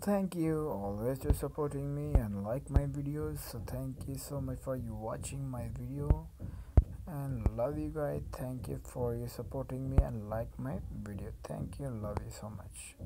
thank you always for supporting me and like my videos. So thank you so much for you watching my video. And love you guys. Thank you for you supporting me and like my video. Thank you. Love you so much.